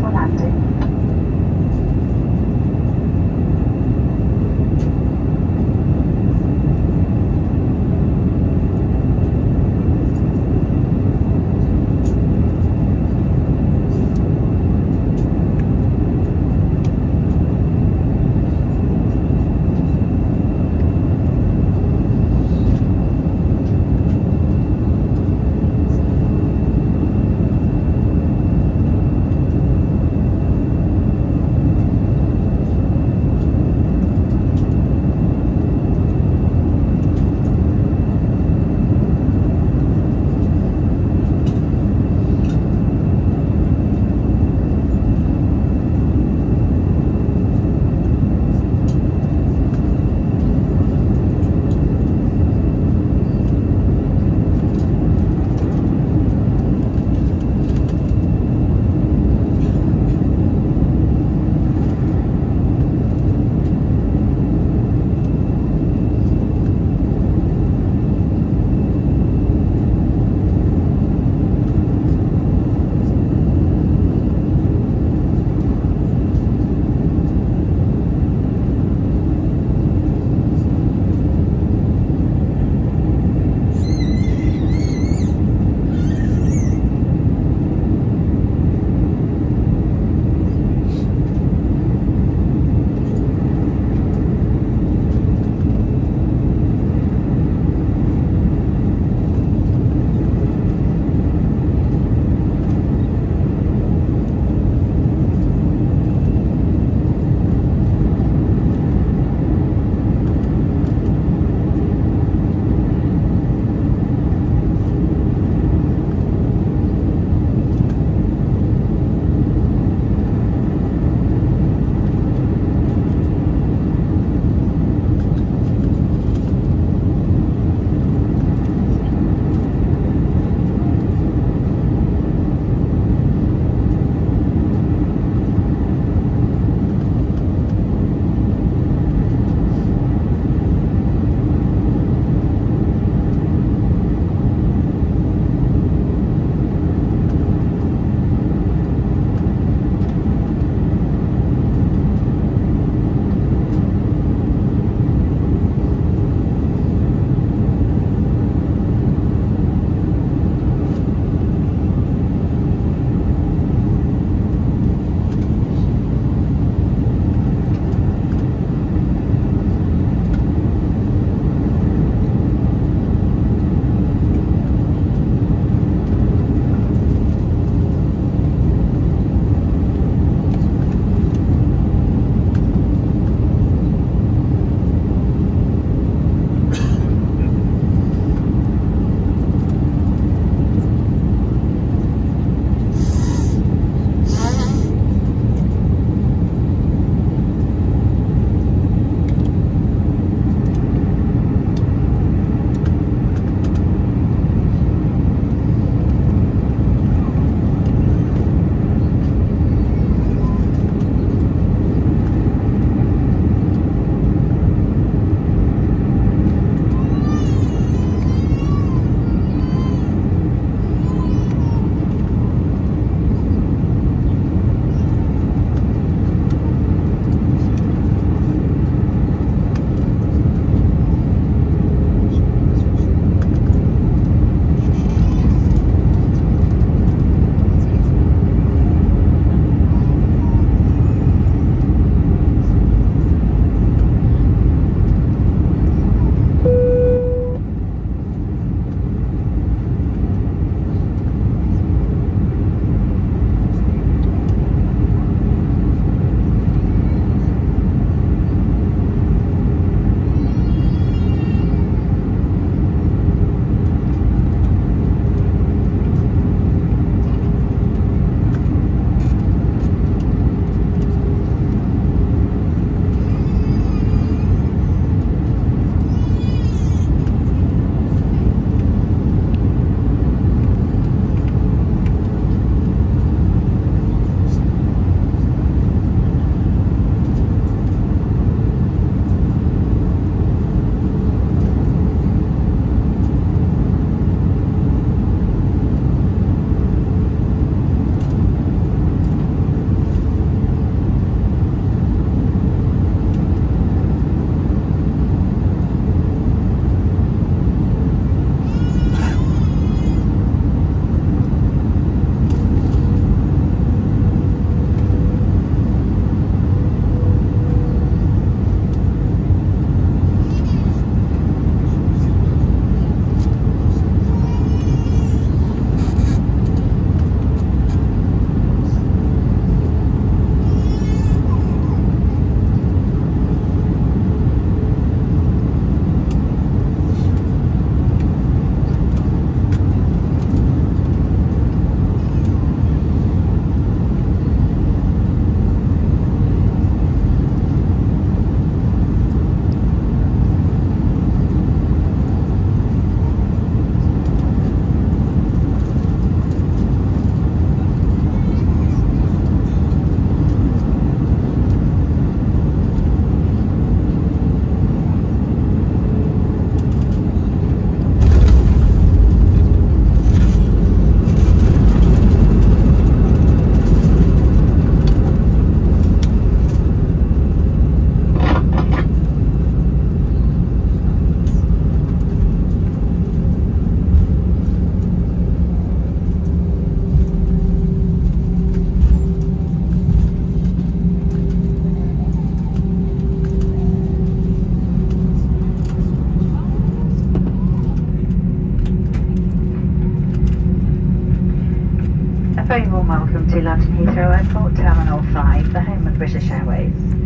volante. Very warm welcome to London Heathrow Airport, Terminal 5, the home of British Airways.